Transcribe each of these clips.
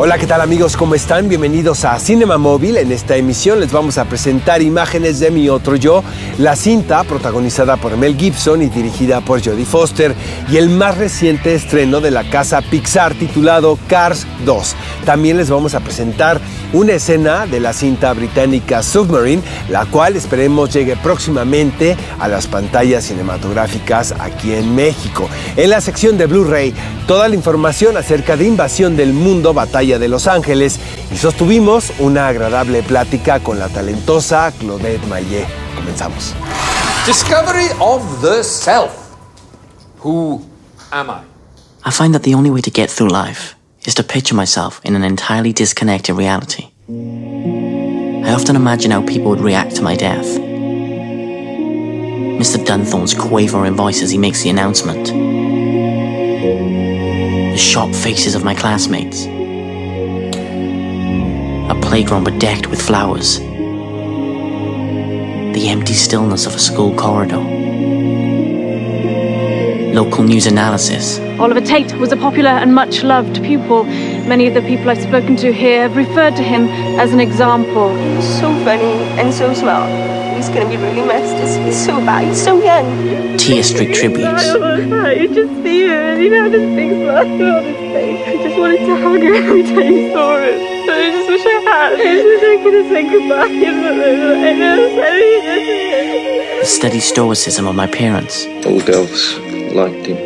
Hola, ¿qué tal amigos? ¿Cómo están? Bienvenidos a Cinema Móvil. En esta emisión les vamos a presentar imágenes de Mi Otro Yo, la cinta protagonizada por Mel Gibson y dirigida por Jodie Foster, y el más reciente estreno de la casa Pixar titulado Cars 2. También les vamos a presentar una escena de la cinta británica Submarine, la cual esperemos llegue próximamente a las pantallas cinematográficas aquí en México. En la sección de Blu-ray, toda la información acerca de Invasión del Mundo, Batalla de Los Ángeles, y sostuvimos una agradable plática con la talentosa Claudette Maillet. Comenzamos. Discovery of the self. Who am I? I find that the only way to get through life is to picture myself in an entirely disconnected reality. I often imagine how people would react to my death. Mr. Dunthorne's quavering voice as he makes the announcement. The shocked faces of my classmates. A playground bedecked with flowers. The empty stillness of a school corridor. Local news analysis. Oliver Tate was a popular and much loved pupil. Many of the people I've spoken to here have referred to him as an example. He's so funny and so smart. He's gonna be really messed. He's, he's so bad. He's so young. Tia Street tributes. You just see him and you know this big smile on his face. I just wanted to hug him every time you saw him. But I just wish I had. I just wish I could have said goodbye. I never said it. The steady stoicism of my parents. All girls liked him.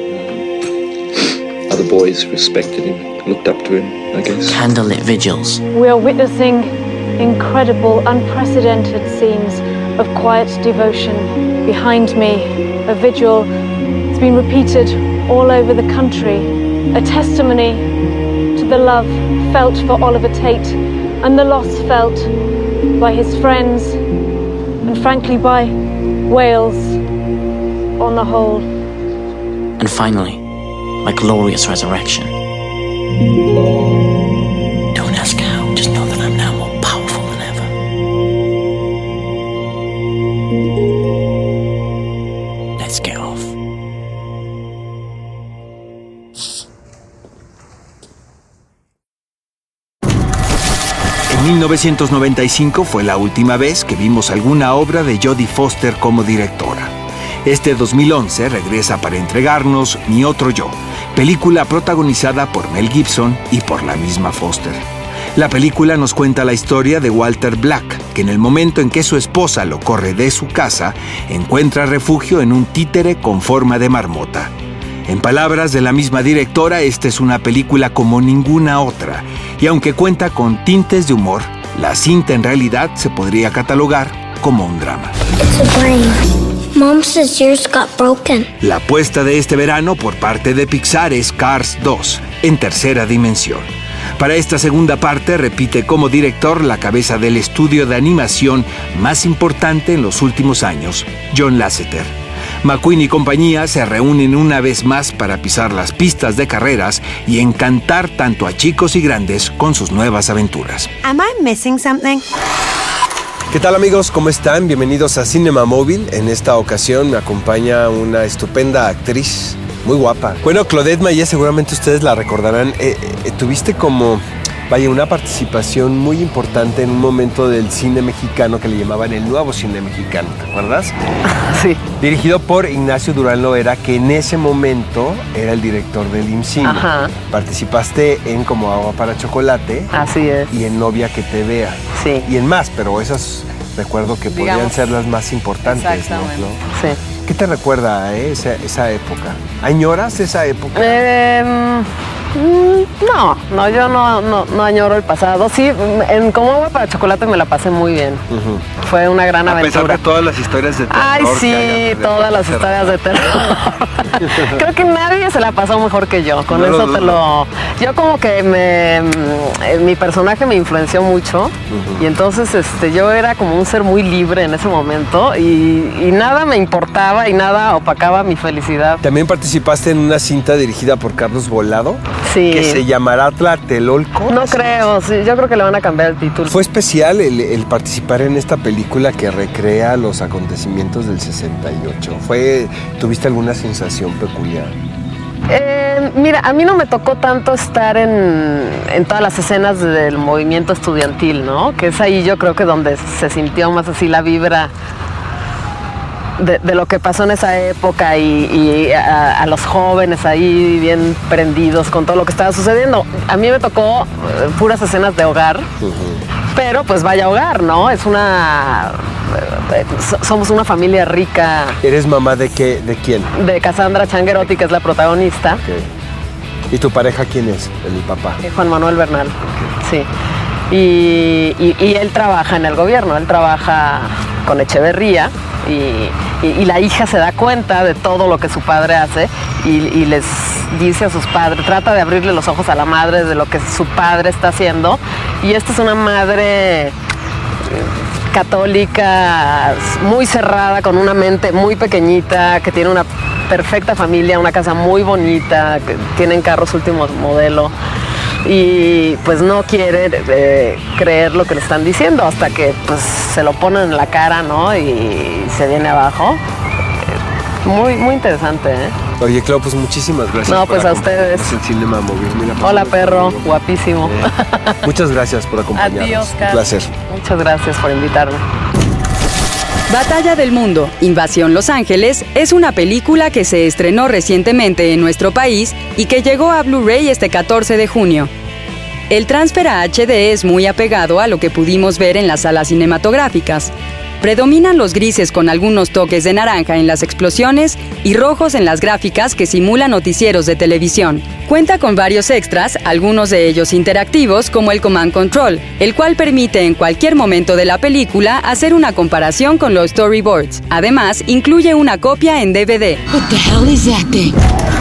Other boys respected him, looked up to him, I guess. Candlelit vigils. We are witnessing incredible, unprecedented scenes of quiet devotion. Behind me, a vigil It's been repeated all over the country, a testimony to the love felt for Oliver Tate and the loss felt by his friends and, frankly, by Wales on the whole. And finally, my glorious resurrection. 1995 fue la última vez que vimos alguna obra de Jodie Foster como directora. Este 2011 regresa para entregarnos Mi Otro Yo, película protagonizada por Mel Gibson y por la misma Foster. La película nos cuenta la historia de Walter Black, que en el momento en que su esposa lo corre de su casa, encuentra refugio en un títere con forma de marmota. En palabras de la misma directora, esta es una película como ninguna otra, y aunque cuenta con tintes de humor, la cinta en realidad se podría catalogar como un drama. It's a brain. Mom says yours got broken. La apuesta de este verano por parte de Pixar es Cars 2, en tercera dimensión. Para esta segunda parte repite como director la cabeza del estudio de animación más importante en los últimos años, John Lasseter. McQueen y compañía se reúnen una vez más para pisar las pistas de carreras y encantar tanto a chicos y grandes con sus nuevas aventuras. Am I missing something? ¿Qué tal amigos? ¿Cómo están? Bienvenidos a Cinema Móvil. En esta ocasión me acompaña una estupenda actriz, muy guapa. Bueno, Claudette Maillet seguramente ustedes la recordarán. Eh, eh, tuviste como, vaya, una participación muy importante en un momento del cine mexicano que le llamaban el nuevo cine mexicano, ¿te acuerdas? Sí. Dirigido por Ignacio Durán Loera, que en ese momento era el director del IMCINE. Ajá. Participaste en Como Agua para Chocolate Así es. y en Novia que te vea. Sí. Y en más, pero esas recuerdo que podrían Digamos, ser las más importantes, ¿no? Sí. ¿Qué te recuerda eh, esa, esa época? ¿Añoras esa época? Eh, no, no, yo no, no, no añoro el pasado. Sí, en Como Agua para Chocolate me la pasé muy bien. Fue una gran A pesar aventura. de todas las historias de terror Ay, sí, todas las historias de terror. Creo que nadie se la pasó mejor que yo. Con No eso te lo. Yo como que me, mm, eh, mi personaje me influenció mucho y entonces este, yo era como un ser muy libre en ese momento y, y nada me importaba y nada opacaba mi felicidad. También participaste en una cinta dirigida por Carlos Volado Sí. que se llamará Tlatelolco. No creo, sí, yo creo que le van a cambiar el título. Fue especial el, el participar en esta película que recrea los acontecimientos del 68. Fue, ¿Tuviste alguna sensación peculiar? Eh, mira, a mí no me tocó tanto estar en, en, todas las escenas del movimiento estudiantil, ¿no? Que es ahí yo creo que donde se sintió más así la vibra de, de lo que pasó en esa época y, y a, a, los jóvenes ahí bien prendidos con todo lo que estaba sucediendo. A mí me tocó eh, puras escenas de hogar, uh -huh. pero pues vaya hogar, ¿no? Es una somos una familia rica. ¿Eres mamá de qué? ¿De quién? De Cassandra Changuerotti, que es la protagonista. Okay. ¿Y tu pareja quién es? El papá. Juan Manuel Bernal. Okay. Sí. Y, y, y, él trabaja en el gobierno, él trabaja con Echeverría y, la hija se da cuenta de todo lo que su padre hace y, les dice a sus padres, trata de abrirle los ojos a la madre de lo que su padre está haciendo. Y esta es una madre católica, muy cerrada, con una mente muy pequeñita, que tiene una perfecta familia, una casa muy bonita, que tienen carros últimos modelo y pues no quiere eh, creer lo que le están diciendo hasta que pues se lo ponen en la cara, ¿no? Y se viene abajo. Muy, muy interesante, ¿eh? Oye, Clau, pues muchísimas gracias. No, pues a ustedes. El Cinema. Mira, Hola, perro, guapísimo. Eh, muchas gracias por acompañarnos. A ti, Oscar. Un placer. Muchas gracias por invitarme. Batalla del Mundo, Invasión Los Ángeles, es una película que se estrenó recientemente en nuestro país y que llegó a Blu-ray este 14 de junio. El transfer a HD es muy apegado a lo que pudimos ver en las salas cinematográficas. Predominan los grises con algunos toques de naranja en las explosiones y rojos en las gráficas que simulan noticieros de televisión. Cuenta con varios extras, algunos de ellos interactivos, como el Command Control, el cual permite en cualquier momento de la película hacer una comparación con los storyboards. Además, incluye una copia en DVD. What the hell?